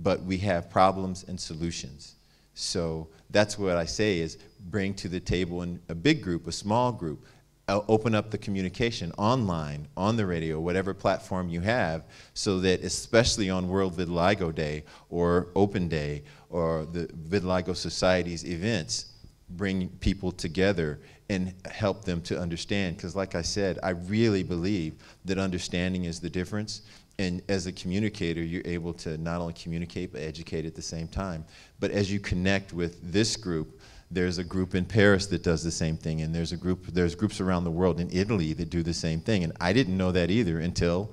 but we have problems and solutions. So that's what I say is bring to the table in a big group, a small group, uh, open up the communication online, on the radio, whatever platform you have, so that especially on World Vitiligo Day or Open Day or the Vitiligo Society's events, bring people together and help them to understand. Because like I said, I really believe that understanding is the difference. And as a communicator, you're able to not only communicate, but educate at the same time. But as you connect with this group, there's a group in Paris that does the same thing, and there's a group, there's groups around the world in Italy that do the same thing. And I didn't know that either until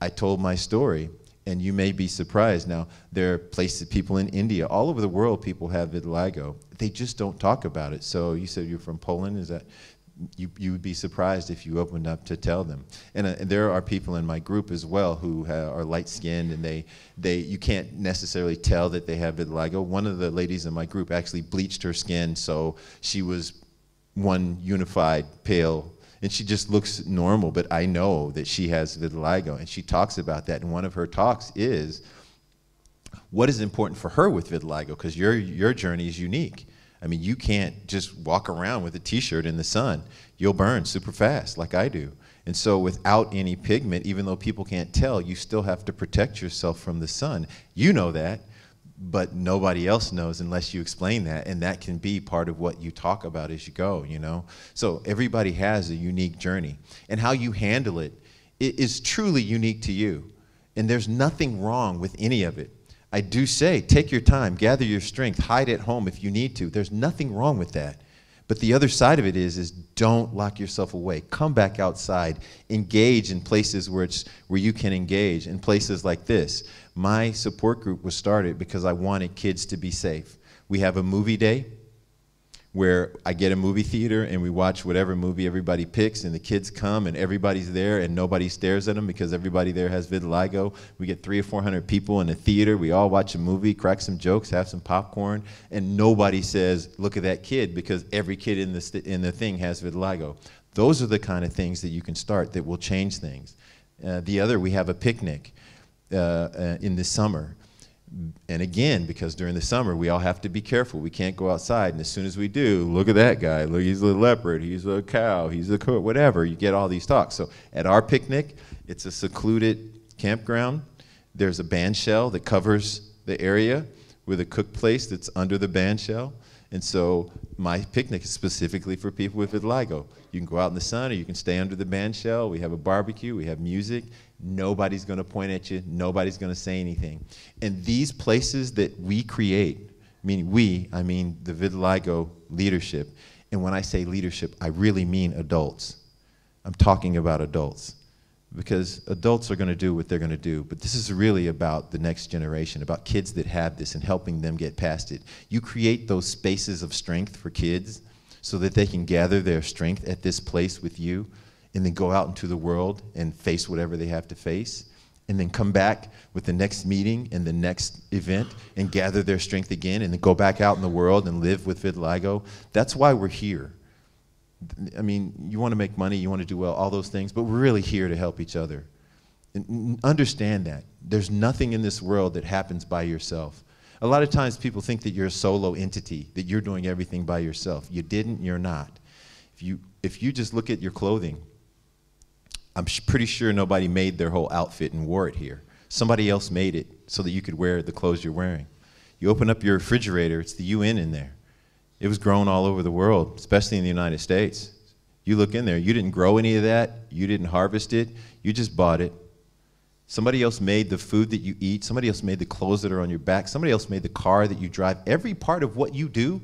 I told my story and you may be surprised. Now, there are places, people in India, all over the world, people have vitiligo. They just don't talk about it. So you said you're from Poland. Is that you? You would be surprised if you opened up to tell them. And, uh, and there are people in my group as well who are light skinned, and they they you can't necessarily tell that they have vitiligo. One of the ladies in my group actually bleached her skin, so she was one unified pale and she just looks normal, but I know that she has vitiligo, and she talks about that. And one of her talks is what is important for her with vitiligo, because your, your journey is unique. I mean, you can't just walk around with a t-shirt in the sun. You'll burn super fast, like I do. And so without any pigment, even though people can't tell, you still have to protect yourself from the sun. You know that but nobody else knows unless you explain that and that can be part of what you talk about as you go you know? So everybody has a unique journey and how you handle it, it is truly unique to you and there's nothing wrong with any of it. I do say take your time gather your strength hide at home if you need to. There's nothing wrong with that but the other side of it is, is don't lock yourself away. Come back outside. Engage in places where, it's, where you can engage, in places like this. My support group was started because I wanted kids to be safe. We have a movie day where I get a movie theater and we watch whatever movie everybody picks, and the kids come and everybody's there and nobody stares at them because everybody there has vitiligo. We get three or four hundred people in the theater. We all watch a movie, crack some jokes, have some popcorn, and nobody says, "Look at that kid," because every kid in the in the thing has vitiligo. Those are the kind of things that you can start that will change things. Uh, the other, we have a picnic uh, uh, in the summer and again, because during the summer we all have to be careful. We can't go outside, and as soon as we do, look at that guy. Look, he's a leopard. He's a cow. He's a coat. Whatever. You get all these talks. So at our picnic, it's a secluded campground. There's a band shell that covers the area with a cook place that's under the band shell. And so my picnic is specifically for people with vitiligo. You can go out in the sun or you can stay under the band shell. We have a barbecue, we have music, Nobody's going to point at you. Nobody's going to say anything. And these places that we create, meaning we, I mean the vitiligo leadership. And when I say leadership, I really mean adults. I'm talking about adults because adults are going to do what they're going to do. But this is really about the next generation, about kids that have this and helping them get past it. You create those spaces of strength for kids so that they can gather their strength at this place with you and then go out into the world and face whatever they have to face and then come back with the next meeting and the next event and gather their strength again and then go back out in the world and live with vitiligo. That's why we're here. I mean, you want to make money, you want to do well, all those things, but we're really here to help each other. And understand that. There's nothing in this world that happens by yourself. A lot of times people think that you're a solo entity, that you're doing everything by yourself. You didn't, you're not. If you, if you just look at your clothing, I'm pretty sure nobody made their whole outfit and wore it here. Somebody else made it so that you could wear the clothes you're wearing. You open up your refrigerator, it's the UN in there. It was grown all over the world, especially in the United States. You look in there, you didn't grow any of that, you didn't harvest it, you just bought it. Somebody else made the food that you eat, somebody else made the clothes that are on your back, somebody else made the car that you drive. Every part of what you do,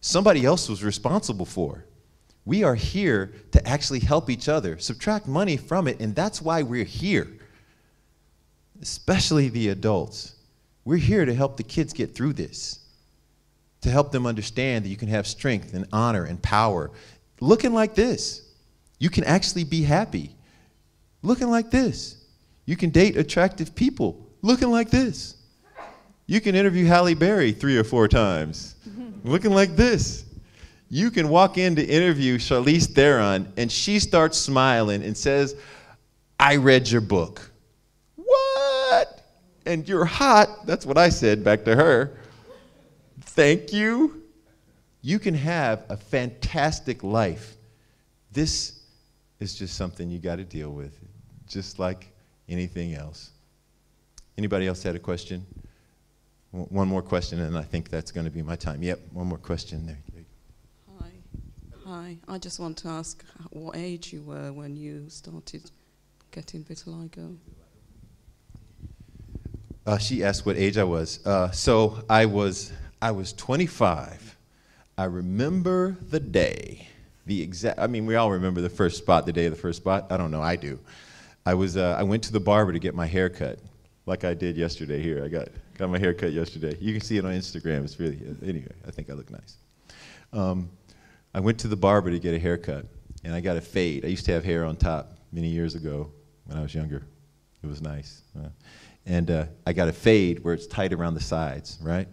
somebody else was responsible for. We are here to actually help each other, subtract money from it, and that's why we're here. Especially the adults. We're here to help the kids get through this, to help them understand that you can have strength and honor and power. Looking like this, you can actually be happy. Looking like this, you can date attractive people. Looking like this, you can interview Halle Berry three or four times. Looking like this, you can walk in to interview Charlize Theron and she starts smiling and says, I read your book. What? And you're hot. That's what I said back to her. Thank you. You can have a fantastic life. This is just something you got to deal with, just like anything else. Anybody else had a question? One more question, and I think that's going to be my time. Yep, one more question there. Hi. I just want to ask what age you were when you started getting vitiligo. Uh, she asked what age I was. Uh, so I was, I was 25. I remember the day, the exact. I mean, we all remember the first spot, the day of the first spot. I don't know. I do. I was. Uh, I went to the barber to get my hair cut, like I did yesterday. Here, I got got my hair cut yesterday. You can see it on Instagram. It's really anyway. I think I look nice. Um, I went to the barber to get a haircut, and I got a fade. I used to have hair on top many years ago when I was younger. It was nice. Uh, and uh, I got a fade where it's tight around the sides, right?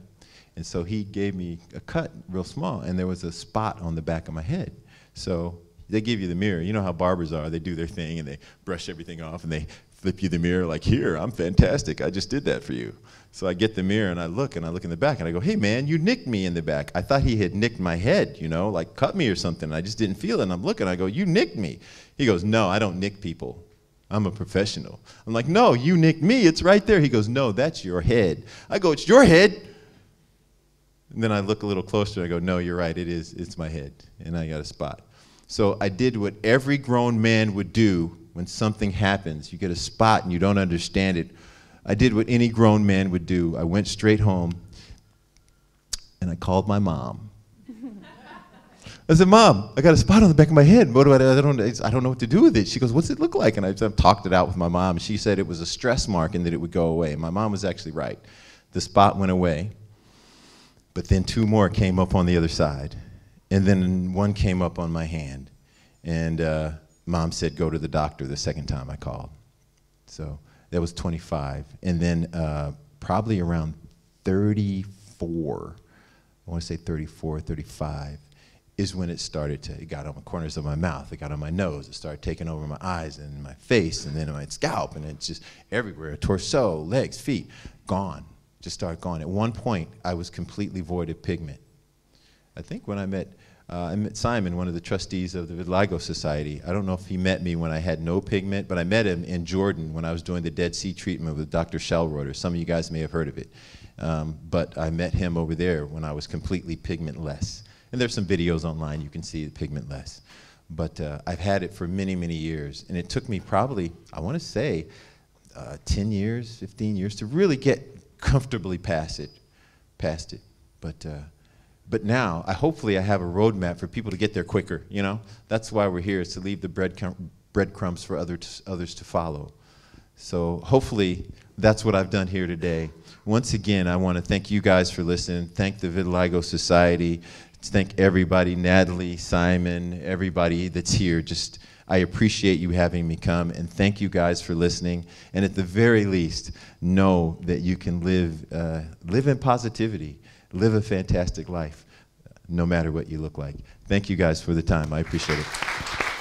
And so he gave me a cut real small, and there was a spot on the back of my head. So they give you the mirror. You know how barbers are. They do their thing, and they brush everything off, and they flip you the mirror like, here, I'm fantastic. I just did that for you. So I get the mirror, and I look, and I look in the back, and I go, hey, man, you nicked me in the back. I thought he had nicked my head, you know, like cut me or something. I just didn't feel it, and I'm looking. I go, you nicked me. He goes, no, I don't nick people. I'm a professional. I'm like, no, you nicked me. It's right there. He goes, no, that's your head. I go, it's your head. And then I look a little closer and I go, no, you're right. It is. It's my head. And I got a spot. So I did what every grown man would do when something happens. You get a spot and you don't understand it. I did what any grown man would do. I went straight home and I called my mom. I said, Mom, I got a spot on the back of my head. What do I, I don't, I don't know what to do with it. She goes, What's it look like? And I, I talked it out with my mom. She said it was a stress mark and that it would go away. My mom was actually right. The spot went away, but then two more came up on the other side. And then one came up on my hand. And uh, mom said, Go to the doctor the second time I called. So that was 25. And then uh, probably around 34, I want to say 34, 35 is when it started to, it got on the corners of my mouth, it got on my nose, it started taking over my eyes and my face and then my scalp and it's just everywhere, torso, legs, feet, gone, just started gone. At one point, I was completely void of pigment. I think when I met, uh, I met Simon, one of the trustees of the Vitiligo Society. I don't know if he met me when I had no pigment, but I met him in Jordan when I was doing the Dead Sea treatment with Dr. Schallreuter. Some of you guys may have heard of it. Um, but I met him over there when I was completely pigmentless. And there's some videos online you can see the pigmentless. But uh, I've had it for many, many years. And it took me probably, I want to say, uh, 10 years, 15 years to really get comfortably past it. Past it. But, uh, but now, I, hopefully I have a roadmap for people to get there quicker, you know? That's why we're here, is to leave the breadcrumb, breadcrumbs for other others to follow. So hopefully that's what I've done here today. Once again, I want to thank you guys for listening. Thank the Vitiligo Society thank everybody, Natalie, Simon, everybody that's here. Just, I appreciate you having me come, and thank you guys for listening. And at the very least, know that you can live, uh, live in positivity, live a fantastic life, no matter what you look like. Thank you guys for the time. I appreciate it.